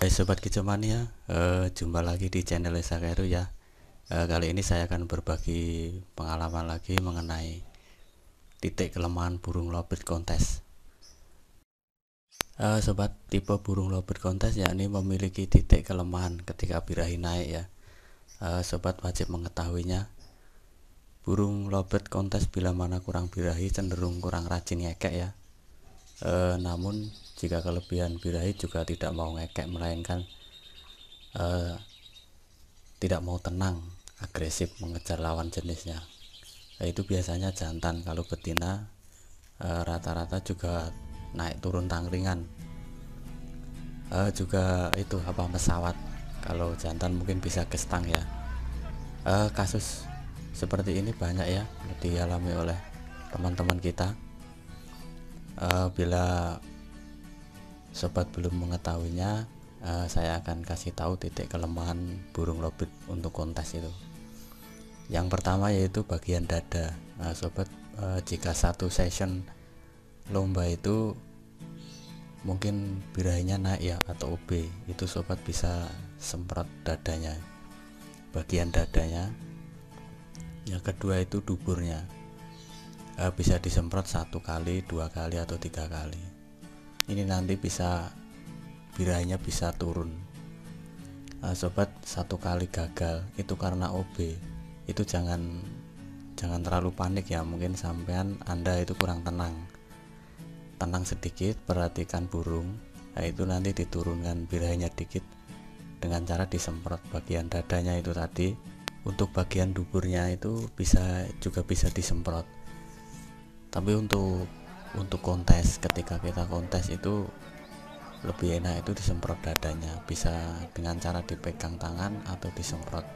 Hai sobat kicomania, uh, jumpa lagi di channel Esa Keru ya. Uh, kali ini saya akan berbagi pengalaman lagi mengenai titik kelemahan burung lobet kontes. Uh, sobat tipe burung lobet kontes yakni memiliki titik kelemahan ketika birahi naik ya. Uh, sobat wajib mengetahuinya. Burung lobet kontes bila mana kurang birahi cenderung kurang rajin ngekek ya. Uh, namun jika kelebihan birahi juga tidak mau ngekek melainkan uh, tidak mau tenang agresif mengejar lawan jenisnya. Nah, itu biasanya jantan. Kalau betina rata-rata uh, juga naik turun tangringan. Uh, juga itu apa pesawat. Kalau jantan mungkin bisa ke stang ya. Uh, kasus seperti ini banyak ya dialami oleh teman-teman kita uh, bila sobat belum mengetahuinya uh, saya akan kasih tahu titik kelemahan burung lobit untuk kontes itu. Yang pertama yaitu bagian dada. Nah, sobat uh, jika satu session lomba itu mungkin birahinya naik ya atau OB itu sobat bisa semprot dadanya bagian dadanya. Yang kedua itu duburnya uh, bisa disemprot satu kali dua kali atau tiga kali. Ini nanti bisa birahnya bisa turun. Nah, sobat satu kali gagal itu karena OB itu jangan jangan terlalu panik ya mungkin sampean anda itu kurang tenang. Tenang sedikit perhatikan burung nah, itu nanti diturunkan birahnya dikit dengan cara disemprot bagian dadanya itu tadi. Untuk bagian duburnya itu bisa juga bisa disemprot tapi untuk untuk kontes ketika kita kontes itu lebih enak itu disemprot dadanya. Bisa dengan cara dipegang tangan atau disemprot.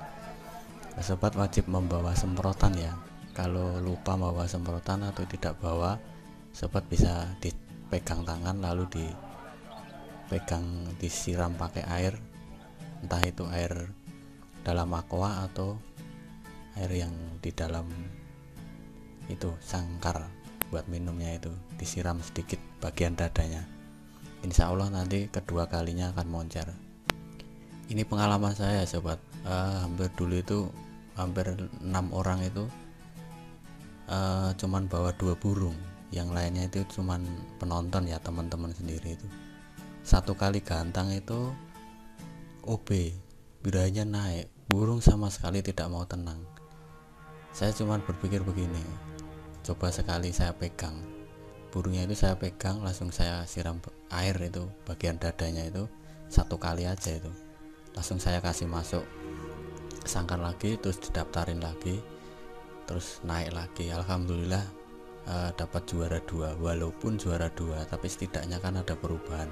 Sobat wajib membawa semprotan ya. Kalau lupa bawa semprotan atau tidak bawa sobat bisa dipegang tangan lalu dipegang disiram pakai air. Entah itu air dalam aqua atau air yang di dalam itu sangkar buat minumnya itu disiram sedikit bagian dadanya. Insya Allah nanti kedua kalinya akan moncer. Ini pengalaman saya sobat. Uh, hampir dulu itu hampir enam orang itu uh, cuman bawa dua burung. Yang lainnya itu cuman penonton ya teman-teman sendiri itu. Satu kali gantang itu OB biranya naik. Burung sama sekali tidak mau tenang. Saya cuman berpikir begini coba sekali saya pegang. Burungnya itu saya pegang langsung saya siram air itu bagian dadanya itu satu kali aja itu. Langsung saya kasih masuk sangkar lagi terus didaftarin lagi terus naik lagi. Alhamdulillah uh, dapat juara dua. Walaupun juara dua tapi setidaknya kan ada perubahan.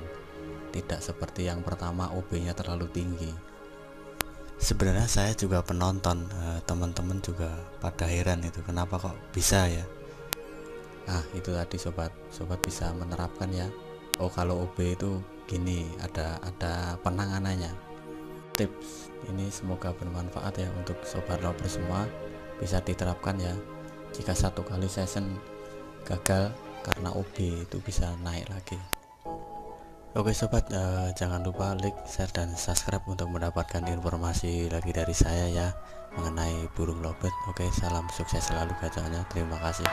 Tidak seperti yang pertama OB nya terlalu tinggi. Sebenarnya saya juga penonton uh, teman-teman juga pada heran itu kenapa kok bisa ya nah itu tadi sobat sobat bisa menerapkan ya oh kalau OB itu gini ada ada penanganannya tips ini semoga bermanfaat ya untuk sobat lover semua bisa diterapkan ya jika satu kali session gagal karena OB itu bisa naik lagi Oke sobat uh, jangan lupa like, share dan subscribe untuk mendapatkan informasi lagi dari saya ya mengenai burung lobet. Oke salam sukses selalu gacanya. Terima kasih.